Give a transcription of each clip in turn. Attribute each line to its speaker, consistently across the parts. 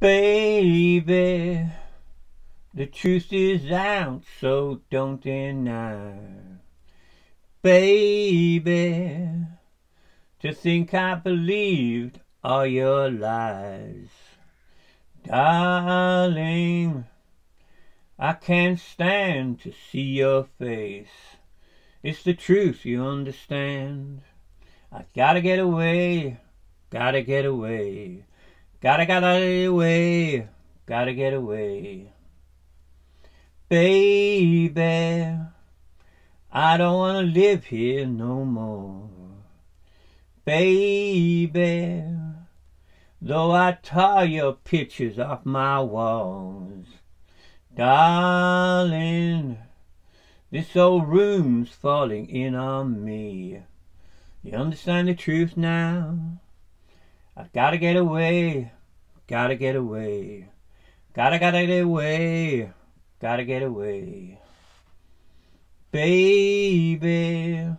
Speaker 1: Baby, the truth is out, so don't deny. Baby, to think I believed all your lies. Darling, I can't stand to see your face. It's the truth, you understand. I gotta get away, gotta get away. Gotta, get away, gotta get away. Baby, I don't wanna live here no more. Baby, though I tore your pictures off my walls. Darling, this old room's falling in on me. You understand the truth now? I gotta get away, gotta get away, gotta gotta get away, gotta get away. Baby,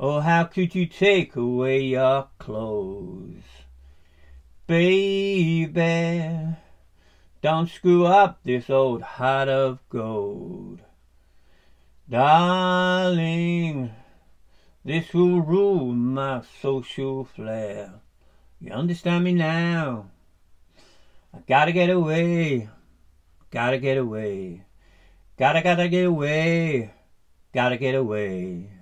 Speaker 1: oh how could you take away your clothes? Baby, don't screw up this old heart of gold. Darling, this will ruin my social flair. You understand me now? I gotta get away. Gotta get away. Gotta, gotta get away. Gotta get away.